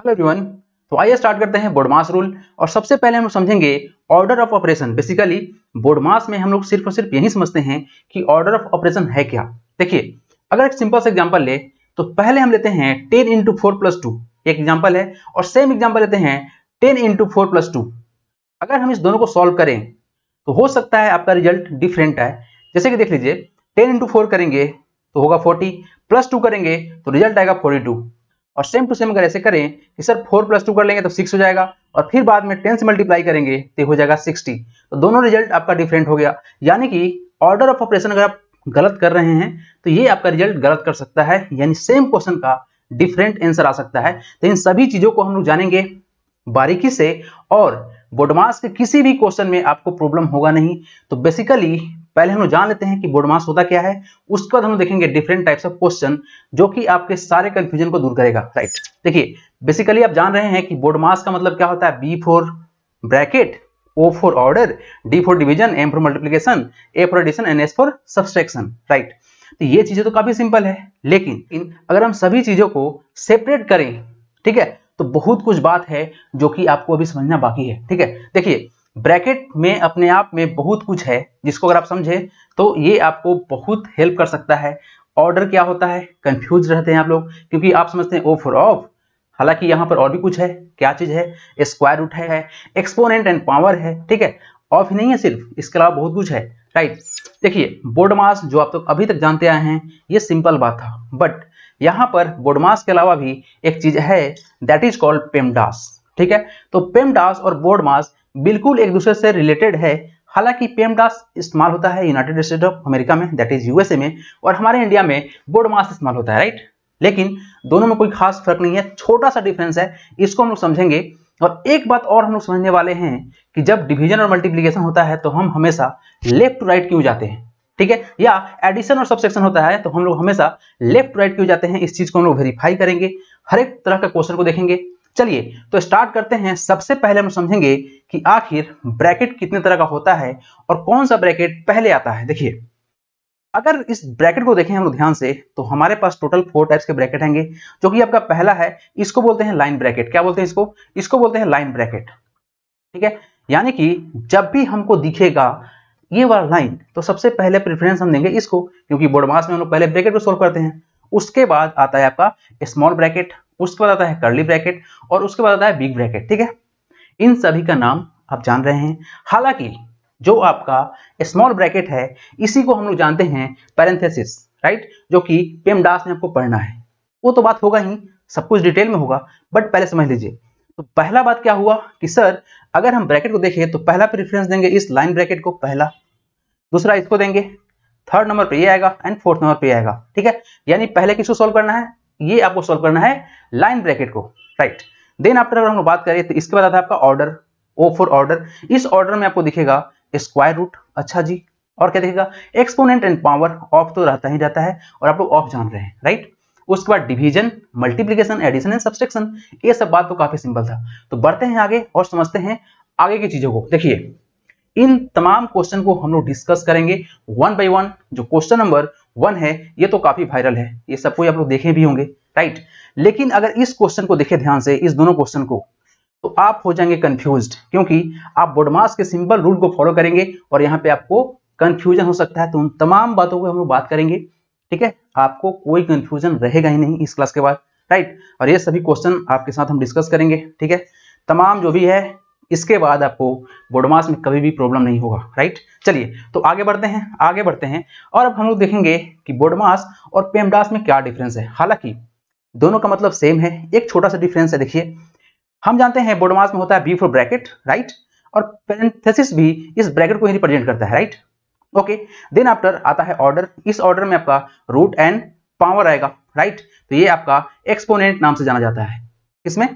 Hello everyone तो आइए start करते हैं बोर्डमास रूल और सबसे पहले हम समझेंगे order of operation basically BODMAS में हम लोग सिर्फ़ और सिर्फ़ यही समझते हैं कि ऑर्डर ऑफ़ ऑपरेशन है क्या? देखिए, अगर एक सिंपल सा एग्जांपल ले तो पहले हम लेते हैं ten into four plus two एक एग्ज़ाम्पल है और सेम एग्ज़ाम्पल लेते हैं ten into four plus two अगर हम इस दोनों को सॉल्व करें तो हो सकता है आपका रिज़ल्ट डिफरेंट है जैसे कि देख लीजिए टेन इंटू फोर करेंगे तो होगा फोर्टी प्लस टू करेंगे तो रिज़ल्ट आएगा फोर्टी टू और सेम टू सेम अगर ऐसे करें कि सर फोर प्लस टू कर लेंगे तो सिक्स हो जाएगा और फिर बाद में टेन से मल्टीप्लाई करेंगे तो हो जाएगा सिक्सटी तो दोनों रिज़ल्ट आपका डिफरेंट हो गया। यानी कि ऑर्डर ऑफ़ ऑपरेशन अगर आप गलत कर रहे हैं तो ये आपका रिज़ल्ट गलत कर सकता है। यानी सेम क्वेश्चन का डिफरेंट आंसर आ सकता है। तो इन सभी चीज़ों को हम लोग जानेंगे बारीकी से और बोडमास के किसी भी क्वेश्चन में आपको प्रॉब्लम होगा नहीं। तो बेसिकली पहले हम जान लेते हैं कि बोर्ड मास होता क्या है। उसके बाद हम देखेंगे डिफरेंट टाइप्स ऑफ़ क्वेश्चन जो कि आपके सारे कंफ्यूजन को दूर करेगा। राइट देखिए बेसिकली आप जान रहे हैं कि बोर्ड मास का मतलब क्या होता है? B for bracket O for order D for division M for multiplication A for addition and S for subtraction right तो ये चीज़ें तो काफ़ी सिंपल है। लेकिन इन, अगर हम सभी चीज़ों को सेपरेट करें, ठीक है तो बहुत कुछ बात है जो कि आपको अभी समझना बाकी है। ठीक है? देखिए ब्रैकेट में अपने आप में बहुत कुछ है, जिसको अगर आप समझे तो ये आपको बहुत हेल्प कर सकता है। ऑर्डर क्या होता है? कंफ्यूज रहते हैं आप लोग, क्योंकि आप समझते हैं ओ फॉर ऑफ़ हालाँकि यहाँ पर और भी कुछ है, क्या चीज़ है? स्क्वायर रूट है एक्सपोनेंट एंड पावर है, ठीक है? ऑफ़ ही नहीं है सिर्फ़, इसके अलावा बहुत कुछ है। राइट देखिए बोर्ड मास जो आप तो अभी तक जानते आए हैं, ये सिंपल बात था। बट यहाँ पर बोर्ड मास के अलावा भी एक चीज़ है दैट इज़ कॉल्ड पेमडास ठीक है? तो पेमडास और बोर्ड मास बिल्कुल एक दूसरे से रिलेटेड है। हालाँकि पेमडास इस्तेमाल होता है यूनाइटेड स्टेट ऑफ़ अमेरिका में दैट इज़ यूएसए में, और हमारे इंडिया में बोर्ड मास इस्तेमाल होता है राइट लेकिन दोनों में कोई खास फ़र्क नहीं है छोटा सा डिफरेंस है, इसको हम लोग समझेंगे। और एक बात और हम लोग समझने वाले हैं कि जब डिवीज़न और मल्टीप्लीकेशन होता है तो हम हमेशा लेफ़्ट टू राइट क्यों जाते हैं? ठीक है? या एडिशन और सबसेक्शन होता है तो हम लोग हमेशा लेफ़्ट टू राइट क्यों जाते हैं? इस चीज़ को हम लोग वेरीफाई करेंगे। हर एक तरह का क्वेश्चन को देखेंगे। चलिए तो स्टार्ट करते हैं। सबसे पहले हम समझेंगे कि आखिर ब्रैकेट कितने तरह का होता है और कौन सा ब्रैकेट पहले आता है। देखिए, अगर इस ब्रैकेट को देखें हम लोग ध्यान से तो हमारे पास टोटल फोर टाइप्स के ब्रैकेट हैंगे, जो कि आपका पहला है। इसको बोलते हैं लाइन ब्रैकेट क्या बोलते हैं इसको? इसको बोलते हैं लाइन ब्रैकेट ठीक है? यानी कि जब भी हमको दिखेगा ये वाला लाइन तो सबसे पहले प्रेफरेंस हम देंगे इसको, क्योंकि बोर्डमास में हम लोग पहले ब्रैकेट को सोल्व करते हैं। उसके बाद आता है आपका स्मॉल ब्रैकेट उसके बाद आता है कर्ली ब्रैकेट और उसके बाद आता है बिग ब्रैकेट ठीक है? इन सभी का नाम आप जान रहे हैं। हालाँकि जो आपका स्मॉल ब्रैकेट है, इसी को हम लोग जानते हैं पैरेंथेसिस राइट जो कि पेमडास में आपको पढ़ना है। वो तो बात होगा ही, सब कुछ डिटेल में होगा बट पहले समझ लीजिए। तो पहला बात क्या हुआ कि सर अगर हम ब्रैकेट को देखें तो पहला प्रेफरेंस देंगे इस लाइन ब्रैकेट को, पहला। दूसरा इसको देंगे। थर्ड नंबर पे ये आएगा एंड फोर्थ नंबर पे आएगा, ठीक है? यानी पहले किसको सॉल्व करना है? ये आपको सॉल्व करना है लाइन ब्रैकेट को राइट देन आफ्टर अगर हम लोग बात करें तो इसके बाद आता है आपका ऑर्डर ओ फॉर ऑर्डर इस ऑर्डर में आपको दिखेगा स्क्वायर रूट अच्छा जी। और क्या दिखेगा? एक्सपोनेंट एंड पावर ऑफ़ तो रहता ही रहता है और आप लोग ऑफ़ जान रहे हैं राइट उसके बाद division multiplication addition and subtraction ये सब बात तो काफ़ी सिंपल था। तो बढ़ते हैं आगे और समझते हैं आगे की चीज़ों को। देखिए, इन तमाम क्वेश्चन को हम लोग डिस्कस करेंगे वन बाय वन जो क्वेश्चन नंबर वन है, ये तो काफ़ी वायरल है, ये सब कोई आप लोग देखे भी होंगे राइट लेकिन अगर इस क्वेश्चन को देखे ध्यान से, इस दोनों क्वेश्चन को तो आप हो जाएँगे कंफ्यूज्ड क्योंकि आप बोडमास के सिंपल रूल को फॉलो करेंगे और यहाँ पे आपको कंफ्यूजन हो सकता है तो उन तमाम बातों को हम लोग बात करेंगे, ठीक है? आपको कोई कंफ्यूजन रहेगा ही नहीं इस क्लास के बाद राइट और ये सभी क्वेश्चन आपके साथ हम डिस्कस करेंगे, ठीक है? तमाम जो भी है इसके बाद आपको बोडमास में कभी भी प्रॉब्लम नहीं होगा राइट चलिए तो आगे बढ़ते हैं, आगे बढ़ते हैं। और अब हम लोग देखेंगे कि बोडमास और पेमडास में क्या डिफरेंस है। हालाँकि, दोनों का मतलब सेम है, एक छोटा सा डिफरेंस है, देखिए। हम जानते हैं बोडमास में होता है बी फॉर ब्रैकेट राइट और पेरेंथेसिस भी इस ब्रैकेट को ही रिप्रेजेंट करता है राइट ओके देन आफ्टर आता है ऑर्डर इस ऑर्डर में आपका रूट एंड पावर आएगा राइट तो ये आपका एक्सपोनेंट नाम से जाना जाता है इसमें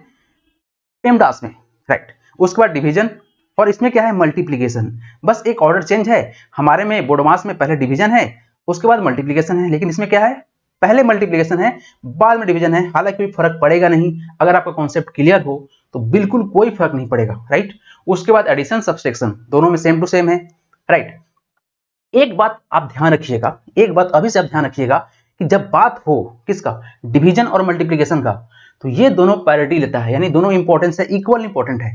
पेमडास में राइट उसके बाद डिवीज़न और इसमें क्या है? मल्टीप्लीकेशन बस एक ऑर्डर चेंज है। हमारे में बोडोमास में पहले डिवीज़न है, उसके बाद मल्टीप्लीकेशन है, लेकिन इसमें क्या है? पहले मल्टीप्लीकेशन है, बाद में डिवीज़न है। हालाँकि फ़र्क पड़ेगा नहीं। अगर आपका कॉन्सेप्ट क्लियर हो तो बिल्कुल कोई फ़र्क नहीं पड़ेगा राइट उसके बाद एडिशन सब्सट्रैक्शन दोनों में सेम टू सेम है राइट एक बात आप ध्यान रखिएगा, एक बात अभी से आप ध्यान रखिएगा कि जब बात हो किसका? डिवीज़न और मल्टीप्लीकेशन का तो ये दोनों पैरिटी लेता है, यानी दोनों इंपॉर्टेंस है इक्वल इंपॉर्टेंट है।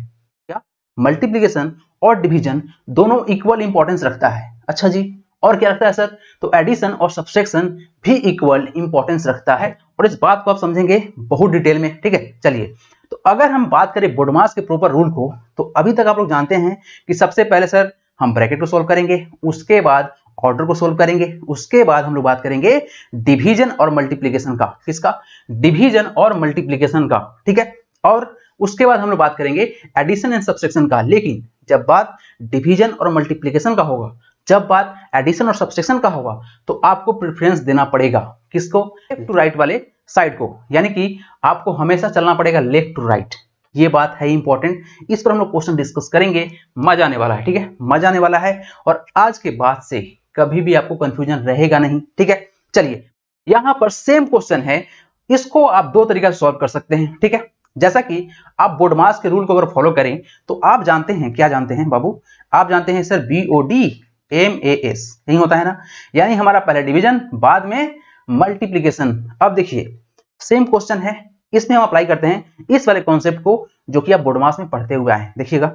मल्टीप्लीकेशन और डिवीज़न दोनों इक्वल इंपॉर्टेंस रखता है। अच्छा जी, और क्या रखता है सर? तो एडिशन और सब्सट्रैक्शन भी इक्वल इंपॉर्टेंस रखता है। और इस बात को आप समझेंगे बहुत डिटेल में, ठीक है? चलिए तो अगर हम बात करें बोडमास के प्रॉपर रूल को तो अभी तक आप लोग जानते हैं कि सबसे पहले सर हम ब्रैकेट को सोल्व करेंगे, उसके बाद ऑर्डर को सोल्व करेंगे, उसके बाद हम लोग बात करेंगे डिवीज़न और मल्टीप्लीकेशन का। किसका? डिवीज़न और मल्टीप्लीकेशन का, ठीक है? और उसके बाद हम लोग बात करेंगे एडिशन एंड सब्सट्रैक्शन का। लेकिन जब बात डिवीज़न और मल्टीप्लीकेशन का होगा, जब बात एडिशन और सब्सट्रैक्शन का होगा तो आपको प्रेफरेंस देना पड़ेगा। किसको? लेफ़्ट टू राइट वाले साइड को। यानी कि आपको हमेशा चलना पड़ेगा लेफ़्ट टू राइट ये बात है इंपॉर्टेंट इस पर हम लोग क्वेश्चन डिस्कस करेंगे। मज़ा आने वाला है, ठीक है? मज़ा आने वाला है। और आज के बाद से कभी भी आपको कंफ्यूजन रहेगा नहीं, ठीक है? चलिए, यहाँ पर सेम क्वेश्चन है। इसको आप दो तरीका से सॉल्व कर सकते हैं, ठीक है? जैसा कि आप बोर्ड मास के रूल को अगर फॉलो करें तो आप जानते हैं, क्या जानते हैं बाबू? आप जानते हैं sir B O D M A S यही होता है ना? यानी हमारा पहले डिवीज़न बाद में मल्टीप्लीकेशन अब देखिए सेम क्वेश्चन है, इसमें हम अप्लाई करते हैं इस वाले कॉन्सेप्ट को जो कि आप बोर्ड मास में पढ़ते हुए आए देखिएगा,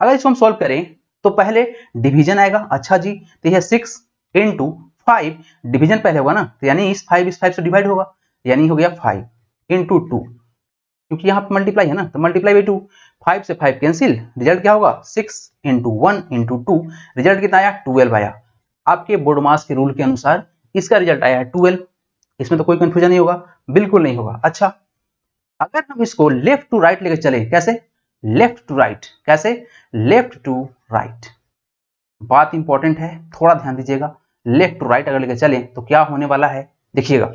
अगर इसको हम सॉल्व करें तो पहले डिवीज़न आएगा। अच्छा जी तो यह सिक्स इंटू फाइव डिविजन पहले होगा ना? तो यानी इस फाइव इस फाइव से डिवाइड होगा, यानी हो गया फाइव इंटू टू क्योंकि यहाँ पे मल्टीप्लाई है ना तो मल्टीप्लाई बाई टू फाइव से फाइव कैंसिल रिज़ल्ट क्या होगा? Six into one into two result कितना आया? ट्वेल्व आया। आपके बोर्ड मास के रूल के अनुसार इसका रिज़ल्ट आया है ट्वेल्व इसमें तो कोई कंफ्यूजन नहीं होगा, बिल्कुल नहीं होगा। अच्छा अगर हम इसको लेफ़्ट टू राइट लेकर चले, कैसे? लेफ़्ट टू राइट कैसे? लेफ़्ट टू राइट बात इंपॉर्टेंट है, थोड़ा ध्यान दीजिएगा। लेफ़्ट टू राइट अगर लेकर चले तो क्या होने वाला है? देखिएगा।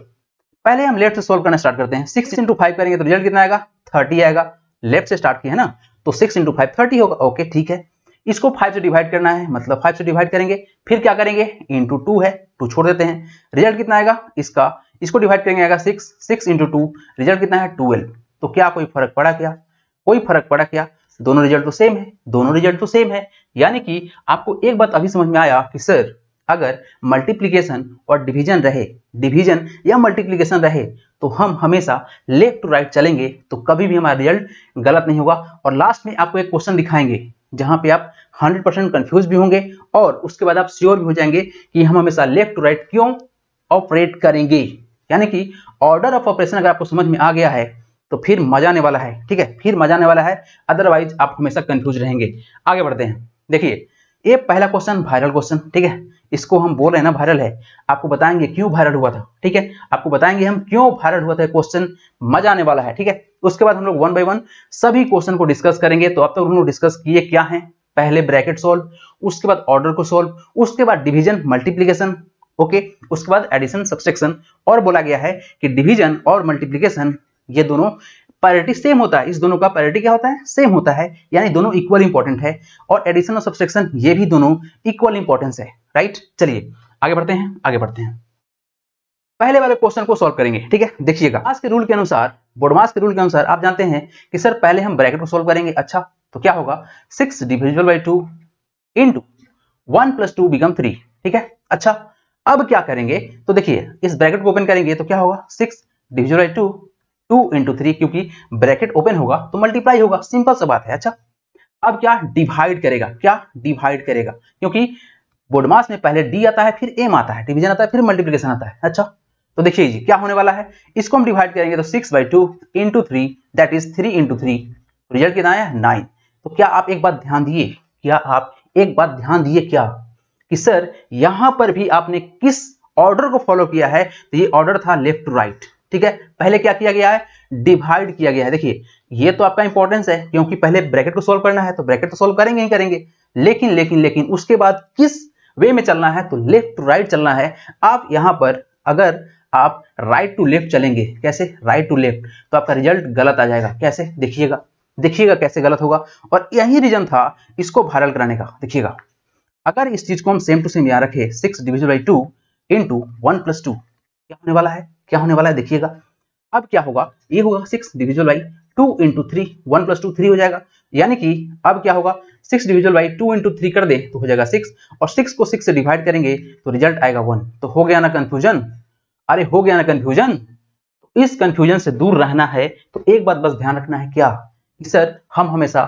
पहले हम लेफ़्ट से सोल्व करना स्टार्ट करते हैं। सिक्स इंटू फाइव करेंगे तो रिज़ल्ट कितना आएगा? थर्टी आएगा। लेफ़्ट से स्टार्ट किया है ना? तो सिक्स इंटू फाइव थर्टी होगा। ओके ठीक है। इसको फाइव से डिवाइड करना है। मतलब फाइव से डिवाइड करेंगे। फिर क्या करेंगे? इंटू टू है। टू छोड़ देते हैं। रिज़ल्ट कितना आएगा? इसका। इसको डिवाइड करेंगे आएगा six six into two result कितना है? ट्वेल्व तो क्या कोई फ़र्क पड़ा क्या? कोई फ़र्क पड़ा क्या? दोनों रिज़ल्ट तो सेम है। दोनों रिज़ल्ट तो सेम है। यानी कि आपको एक बात अभी समझ में आया कि सर अगर मल्टीप्लीकेशन और डिवीज़न रहे डिवीज़न या मल्टीप्लीकेशन रहे तो हम हमेशा लेफ़्ट टू राइट चलेंगे तो कभी भी हमारा रिज़ल्ट गलत नहीं होगा। और लास्ट में आपको एक क्वेश्चन दिखाएँगे, जहाँ पे आप 100 परसेंट कंफ्यूज भी होंगे और उसके बाद आप श्योर भी हो जाएँगे कि हम हमेशा लेफ़्ट टू राइट क्यों ऑपरेट करेंगे। यानी कि ऑर्डर ऑफ़ ऑपरेशन अगर आपको समझ में आ गया है तो फिर मज़ा आने वाला है, ठीक है? फिर मज़ा आने वाला है अदरवाइज़ आप हमेशा कंफ्यूज रहेंगे। आगे बढ़ते हैं। देखिए, ये पहला क्वेश्चन वायरल क्वेश्चन ठीक है? इसको हम बोल रहे हैं ना वायरल है। आपको बताएँगे क्यों वायरल हुआ था, ठीक है? आपको बताएँगे हम क्यों वायरल हुआ था क्वेश्चन मज़ा आने वाला है, ठीक है? उसके बाद हम लोग वन बाय वन सभी क्वेश्चन को डिस्कस करेंगे। तो अब तक हम लोग डिस्कस किए क्या है? पहले ब्रैकेट सोल्व उसके बाद ऑर्डर को सोल्व उसके बाद डिवीज़न मल्टीप्लीकेशन ओके? उसके बाद एडिशन सब्सट्रैक्शन और बोला गया है कि डिवीज़न और मल्टीप्लीकेशन ये दोनों पैरिटी सेम होता है। इस दोनों का पैरिटी क्या होता है? सेम होता है। यानी दोनों इक्वल इंपॉर्टेंट है। और एडिशन और सब्सट्रैक्शन ये भी दोनों इक्वल इंपॉर्टेंस है। राइट चलिए, आगे बढ़ते हैं, आगे बढ़ते हैं। पहले वाले क्वेश्चन को सॉल्व करेंगे, ठीक है? देखिएगा। आज के रूल के अनुसार बोडमास के रूल के अनुसार आप जानते हैं कि सर पहले हम ब्रैकेट को सॉल्व करेंगे। अच्छा तो क्या होगा? Six divisible by two into one plus two become three ठीक है? अच्छा अब क्या करेंगे? तो देखिए, इस ब्रैकेट को ओपन करेंगे तो क्या होगा? Six divisible by two two into three क्योंकि ब्रैकेट ओपन होगा तो मल्टीप्लाई होगा। सिंपल सा बात है अच्छा? अब क्या डिवाइड करेगा? क्या डिवाइड करेगा? क्योंकि बोर्डमास में पहले डी आता है, फिर एम आता है डिवीज़न आता है, फिर मल्टीप्लीकेशन आता है अच्छा? तो देखिए जी, क्या होने वाला है? इसको हम डिवाइड करेंगे तो six by two into three that is three into three result कितना है नाइन तो क्या आप एक बात ध्यान दिए? क्या आप एक बात ध्यान दिए क्या? कि सर यहाँ पर भी आपने किस ऑर्डर को फॉलो किया है? तो ये ऑर्डर था लेफ़्ट टू राइट ठीक है? पहले क्या किया गया है? डिवाइड किया गया है। देखिए, ये तो आपका इंपॉर्टेंस है, क्योंकि पहले ब्रैकेट को सोल्व करना है तो ब्रैकेट तो सोल्व करेंगे ही करेंगे। लेकिन लेकिन लेकिन, उसके बाद किस वे में चलना है? तो लेफ़्ट टू राइट चलना है। आप यहाँ पर, अगर आप राइट टू लेफ़्ट चलेंगे, कैसे? राइट टू लेफ़्ट तो आपका रिज़ल्ट गलत आ जाएगा। कैसे? देखिएगा। देखिएगा कैसे गलत होगा। और यही रीजन था इसको वायरल कराने का। देखिएगा। अगर इस चीज़ को हम सेम टू सेम यहाँ रखे six division by two into one plus two क्या होने वाला है? क्या होने वाला है देखिएगा। अब क्या होगा? ये होगा six division by two into three one plus two three हो जाएगा। यानी कि अब क्या होगा? Six division by two into three कर दे तो हो जाएगा सिक्स और सिक्स को सिक्स से डिवाइड करेंगे तो रिज़ल्ट आएगा वन तो हो गया ना कंफ्यूजन अरे हो गया ना कंफ्यूजन तो इस कंफ्यूजन से दूर रहना है। तो एक बात बस ध्यान रखना है क्या? सर हम हमेशा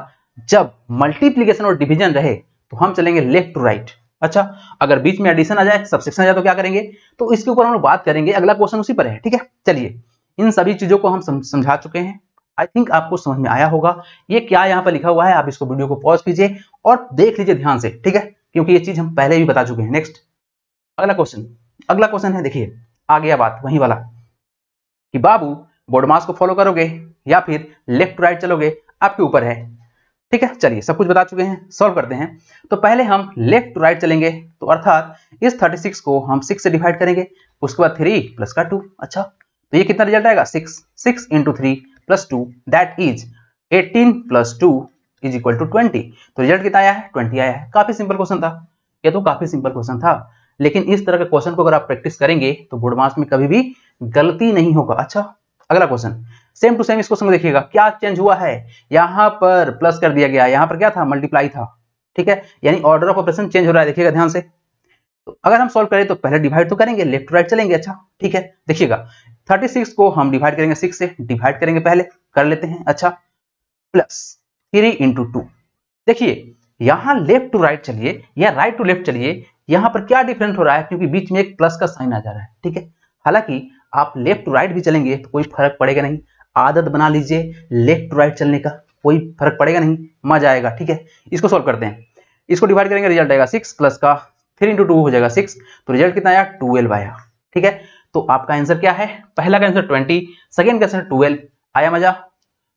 जब मल्टीप्लीकेशन और डिविजन रहे तो हम चलेंगे लेफ़्ट टू राइट अच्छा अगर बीच में एडिशन आ जाए सबसेक्शन आ जाए तो क्या करेंगे? तो इसके ऊपर हम लोग बात करेंगे। अगला क्वेश्चन उसी पर है, ठीक है? चलिए, इन सभी चीज़ों को हम समझा चुके हैं। आई थिंक आपको समझ में आया होगा। ये क्या यहाँ पर लिखा हुआ है, आप इसको वीडियो को पॉज कीजिए और देख लीजिए ध्यान से, ठीक है? क्योंकि ये चीज़ हम पहले भी बता चुके हैं। नेक्स्ट अगला क्वेश्चन अगला क्वेश्चन है, देखिए आ गया बात, वही वाला। कि बाबू बोर्ड मास को फॉलो करोगे या फिर लेफ़्ट राइट चलोगे? आपके ऊपर है। ठीक है? चलिए, सब कुछ बता चुके हैं सॉल्व करते हैं। तो पहले हम लेफ़्ट टू राइट चलेंगे। तो अर्थात इस 36 को हम 6 से डिवाइड करेंगे। उसके बाद 3 प्लस का 2 अच्छा। तो ये कितना रिज़ल्ट आएगा? 6 6 into three plus two that is 18 plus two is equal to 20 तो रिज़ल्ट कितना आया है? 20 आया है। काफ़ी सिंपल क्वेश्चन था। ये तो काफ़ी सिंपल क्वेश्चन था। लेकिन इस तरह के क्वेश्चन को अगर आप प्रैक्टिस करेंगे तो बोर्ड मास में कभी भी गलती नहीं होगा। अच्छा अगला क्वेश्चन सेम टू सेम इस क्वेश्चन को देखिएगा। क्या चेंज हुआ है? यहाँ पर प्लस कर दिया गया। यहाँ पर क्या था? मल्टीप्लाई था। ठीक है? यानी ऑर्डर ऑफ़ ऑपरेशन चेंज हो रहा है, देखिएगा ध्यान से। तो अगर हम सॉल्व करें तो पहले डिवाइड तो करेंगे लेफ़्ट राइट चलेंगे अच्छा। ठीक है? देखिएगा। 36 को हम डिवाइड करेंगे 6 से डिवाइड करेंगे पहले, कर लेते हैं अच्छा। प्लस थ्री इंटू टू देखिए, यहाँ लेफ़्ट टू राइट चलिए, या राइट टू लेफ़्ट चलिए, यहाँ पर क्या डिफरेंट हो रहा है? क्योंकि बीच में एक प्लस का साइन आ जा रहा है। ठीक है? हालाँकि आप लेफ़्ट टू राइट भी चलेंगे तो कोई फ़र्क पड़ेगा नहीं। आदत बना लीजिए लेफ़्ट टू राइट चलने का, कोई फ़र्क पड़ेगा नहीं, मज़ा आएगा, ठीक है? इसको सॉल्व करते हैं। इसको डिवाइड करेंगे रिज़ल्ट आएगा सिक्स प्लस का थ्री इंटू टू हो जाएगा सिक्स तो रिज़ल्ट कितना आया? ट्वेल्व आया, ठीक है? तो आपका आंसर क्या है? पहला का आंसर ट्वेंटी सेकेंड का आंसर ट्वेल्व आया मज़ा?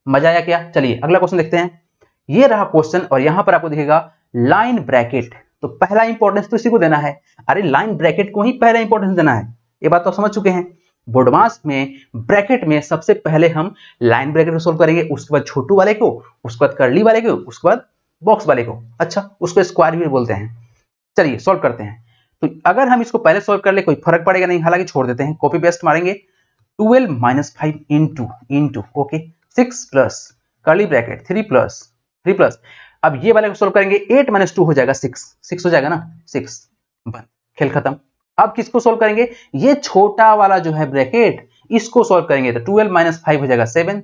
मज़ा आया क्या? चलिए, अगला क्वेश्चन देखते हैं। ये रहा क्वेश्चन और यहाँ पर आपको दिखेगा लाइन ब्रैकेट तो पहला इंपॉर्टेंस तो इसी को देना है। अरे लाइन ब्रैकेट को ही पहला इंपॉर्टेंस देना है। ये बात तो समझ चुके हैं। बोर्डमास में ब्रैकेट में सबसे पहले हम लाइन ब्रैकेट को सोल्व करेंगे, उसके बाद छोटू वाले को, उसके बाद करली वाले को, उसके बाद बॉक्स वाले को। अच्छा उसको स्क्वायर भी बोलते हैं। चलिए सोल्व करते हैं। तो अगर हम इसको पहले सोल्व कर ले, कोई फ़र्क पड़ेगा नहीं, हालाँकि छोड़ देते हैं कॉपी पेस्ट मारेंगे। Twelve minus five into into okay six plus curly bracket three plus three plus अब ये वाले को सोल्व करेंगे एट माइनस टू हो जाएगा सिक्स सिक्स हो जाएगा ना? सिक्स बन खेल खत्म। अब किसको सोल्व करेंगे? ये छोटा वाला जो है ब्रैकेट इसको सोल्व करेंगे तो ट्वेल्व माइनस फाइव हो जाएगा सेवन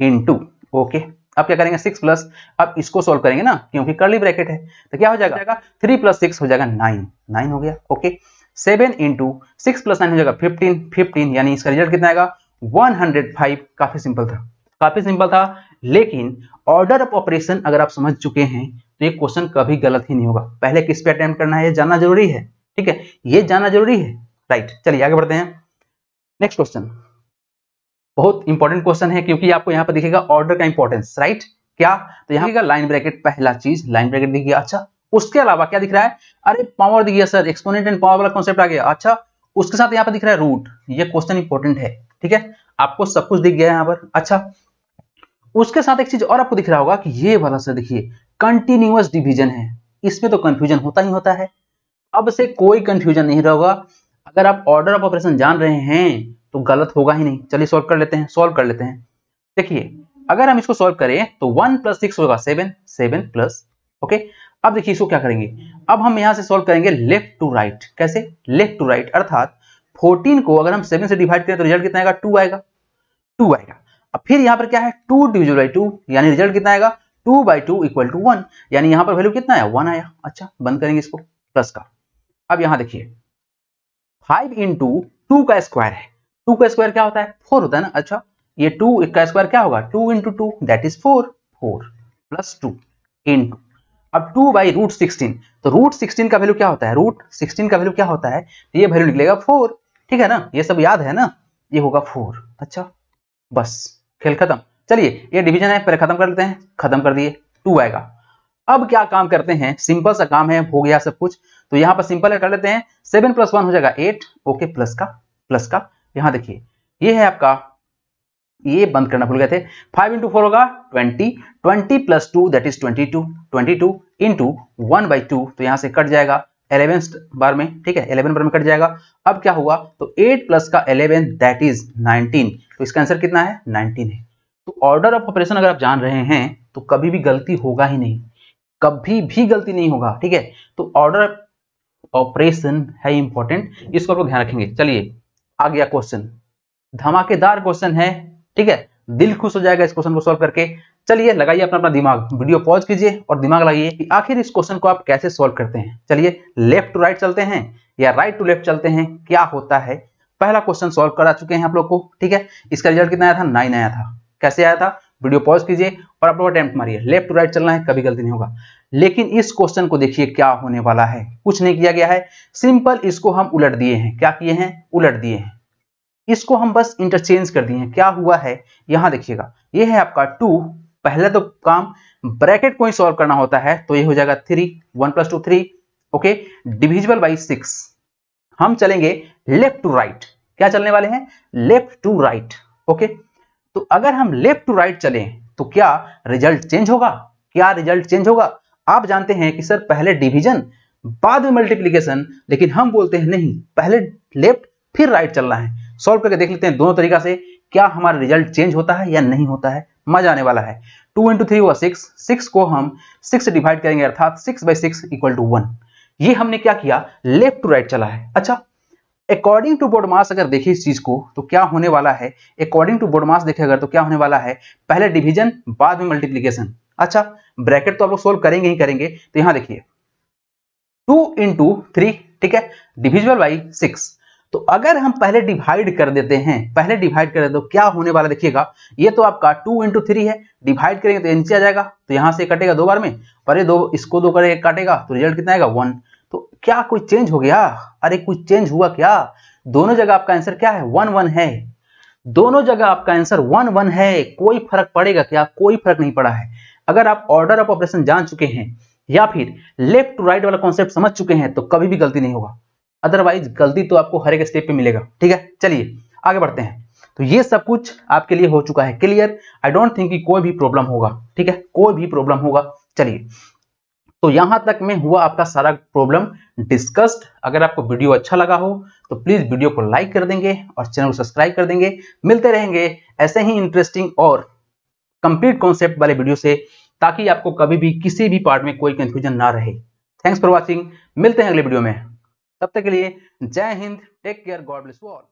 इन टू ओके? अब क्या करेंगे? Six plus. अब इसको सोल्व करेंगे ना क्योंकि कर्ली ब्रैकेट है तो क्या हो जाएगा? थ्री प्लस सिक्स हो जाएगा नाइन। नाइन हो गया okay? Seven into six plus nine हो जाएगा फिफ्टीन। फिफ्टीन यानी इसका रिज़ल्ट कितना आएगा? One hundred five. काफ़ी सिंपल था। काफ़ी सिंपल था लेकिन ऑर्डर ऑफ़ ऑपरेशन अगर आप समझ चुके हैं तो ये क्वेश्चन कभी गलत ही नहीं होगा। पहले किस पे अटेम्प्ट करना है ये जानना ज़रूरी है। ठीक है? ये जानना ज़रूरी है। राइट चलिए आगे बढ़ते हैं। नेक्स्ट क्वेश्चन बहुत इंपॉर्टेंट क्वेश्चन है क्योंकि आपको यहाँ पर दिखेगा ऑर्डर का इंपॉर्टेंस राइट क्या? तो यहाँ का लाइन ब्रैकेट पहला चीज़ लाइन ब्रैकेट दिख गया अच्छा उसके अलावा क्या दिख रहा है? अरे पावर दिख गया सर एक्सपोनेंट एंड पावर वाला कॉन्सेप्ट आ गया। अच्छा उसके साथ यहाँ पर दिख रहा है रूट ये क्वेश्चन इंपॉर्टेंट है, ठीक है? आपको सब कुछ दिख गया यहाँ पर। अच्छा उसके साथ एक चीज़ और आपको दिख रहा होगा कि ये वाला सर देखिए कंटिन्यूअस डिवीज़न है। इसमें तो कंफ्यूजन होता ही होता है। अब से कोई कंफ्यूजन नहीं रहेगा अगर आप ऑर्डर ऑफ़ ऑपरेशन जान रहे हैं तो गलत होगा ही नहीं। चलिए सॉल्व कर लेते हैं सॉल्व कर लेते हैं। देखिए, अगर हम इसको सॉल्व करें तो वन प्लस सिक्स होगा सेवन सेवन प्लस ओके अब देखिए इसको क्या करेंगे? अब हम यहाँ से सॉल्व करेंगे लेफ़्ट टू राइट कैसे? लेफ़्ट टू राइट अर्थात 14 को अगर हम 7 से डिवाइड करें तो रिज़ल्ट कितना आएगा? 2 आएगा। 2 आएगा। अब फिर यहाँ पर क्या है? 2 डिविजन बाई टू यानी रिज़ल्ट कितना आएगा? 2 by two equal to one यानी यहाँ पर वैल्यू कितना आया? 1 आया। अच्छा बंद करेंगे इसको प्लस का। अब यहाँ देखिए फाइव इंटू टू का स्क्वायर है। टू का स्क्वायर क्या होता है? फोर होता है ना? अच्छा ये टू का स्क्वायर क्या होगा? Two into two that is four four plus two into अब टू बाई रूट सिक्सटीन तो रूट सिक्सटीन का वैल्यू क्या होता है? रूट सिक्सटीन का वैल्यू क्या होता है? तो ये वैल्यू निकलेगा फोर ठीक है ना? ये सब याद है ना? ये होगा फोर अच्छा बस, खेल खत्म। चलिए, ये डिवीज़न है, पहले खत्म कर लेते हैं, खत्म कर दिए टू आएगा। अब क्या काम करते हैं? सिंपल सा काम है, हो गया सब कुछ। तो यहाँ पर सिंपल कर लेते हैं। सेवन प्लस वन हो जाएगा एट ओके प्लस का प्लस का। यहाँ देखिए, ये है आपका, ये बंद करना भूल गए थे। फाइव इंटू फोर होगा twenty twenty plus two that is twenty two twenty two into one by two तो यहाँ से कट जाएगा। इलेवन बार में, ठीक है? इलेवन बार में कट जाएगा। अब क्या हुआ तो एट प्लस का इलेवन दैट इज़ नाइनटीन तो इसका आंसर कितना है? नाइनटीन है। तो ऑर्डर ऑफ़ ऑपरेशन अगर आप जान रहे हैं तो कभी भी गलती होगा ही नहीं। कभी भी गलती नहीं होगा, ठीक है? तो ऑर्डर ऑपरेशन है इंपॉर्टेंट इसको आपको ध्यान रखेंगे। चलिए, आ गया क्वेश्चन धमाकेदार क्वेश्चन है, ठीक है? दिल खुश हो जाएगा इस क्वेश्चन को सॉल्व करके। चलिए, लगाइए अपना अपना दिमाग। वीडियो पॉज कीजिए और दिमाग लगाइए कि आखिर इस क्वेश्चन को आप कैसे सॉल्व करते हैं। चलिए लेफ़्ट टू राइट चलते हैं या राइट टू लेफ़्ट चलते हैं, क्या होता है? पहला क्वेश्चन सॉल्व करा चुके हैं आप लोग को, ठीक है? इसका रिज़ल्ट कितना आया था? नाइन आया था। कैसे आया था? वीडियो पॉज कीजिए और आप लोग अटेम्प्ट मारिए। लेफ़्ट टू राइट चलना है, कभी गलती नहीं होगा। लेकिन इस क्वेश्चन को देखिए, क्या होने वाला है? कुछ नहीं किया गया है। सिंपल, इसको हम उलट दिए हैं। क्या किए हैं? उलट दिए हैं। इसको हम बस इंटरचेंज कर दिए हैं। क्या हुआ है? यहाँ देखिएगा। ये है आपका टू पहले तो काम ब्रैकेट को ही सॉल्व करना होता है तो ये हो जाएगा three one plus two three okay divisible by six हम चलेंगे लेफ़्ट टू राइट क्या चलने वाले हैं? लेफ़्ट टू राइट ओके तो अगर हम लेफ़्ट टू राइट चलें तो क्या रिज़ल्ट चेंज होगा? क्या रिज़ल्ट चेंज होगा? आप जानते हैं कि सर, पहले डिवीज़न बाद में मल्टीप्लीकेशन लेकिन हम बोलते हैं नहीं, पहले लेफ़्ट फिर राइट चलना है। सॉल्व करके देख लेते हैं दोनों तरीका से, क्या हमारा रिज़ल्ट चेंज होता है या नहीं होता है। मज़ा आने वाला है। टू इंटू थ्री हुआ सिक्स सिक्स को हम सिक्स डिवाइड करेंगे, अर्थात six by six equal to one ये हमने क्या किया? लेफ़्ट टू राइट चला है। अच्छा अकॉर्डिंग टू बोर्डमास अगर देखिए इस चीज़ को तो क्या होने वाला है? अकॉर्डिंग टू बोर्डमास देखे अगर तो क्या होने वाला है? पहले डिवीज़न बाद में मल्टीप्लीकेशन अच्छा ब्रैकेट तो आप लोग सोल्व करेंगे ही करेंगे तो यहाँ देखिए। टू इंटू थ्री ठीक है? डिविजिबल बाई सिक्स तो अगर हम पहले डिवाइड कर देते हैं, पहले डिवाइड कर देते तो क्या होने वाला देखिएगा? ये तो आपका टू इंटू थ्री है। डिवाइड करेंगे तो नीचे आ जाएगा तो यहाँ से कटेगा दो बार में, पर ये दो, इसको दो करे काटेगा तो रिज़ल्ट कितना आएगा? वन तो क्या कोई चेंज हो गया? अरे कुछ चेंज हुआ क्या? दोनों जगह आपका आंसर क्या है? वन वन है। दोनों जगह आपका आंसर वन वन है। कोई फ़र्क पड़ेगा क्या? कोई फ़र्क नहीं पड़ा है। अगर आप ऑर्डर ऑफ़ ऑपरेशन जान चुके हैं, या फिर लेफ़्ट टू राइट वाला कॉन्सेप्ट समझ चुके हैं तो कभी भी गलती नहीं होगा। अदरवाइज़ गलती तो आपको हर एक स्टेप पे मिलेगा। ठीक है? चलिए, आगे बढ़ते हैं। तो ये सब कुछ आपके लिए हो चुका है। क्लियर आई डोंट थिंक कोई भी प्रॉब्लम होगा। ठीक है? कोई भी प्रॉब्लम होगा। चलिए तो यहाँ तक में हुआ आपका सारा प्रॉब्लम डिस्कस्ड अगर आपको वीडियो अच्छा लगा हो तो प्लीज़ वीडियो को लाइक कर देंगे और चैनल को सब्सक्राइब कर देंगे। मिलते रहेंगे ऐसे ही इंटरेस्टिंग और कंप्लीट कॉन्सेप्ट वाले वीडियो से, ताकि आपको कभी भी किसी भी पार्ट में कोई कंफ्यूजन ना रहे। थैंक्स फॉर वॉचिंग मिलते हैं अगले वीडियो में। तब तक के लिए जय Hind. Take care God bless all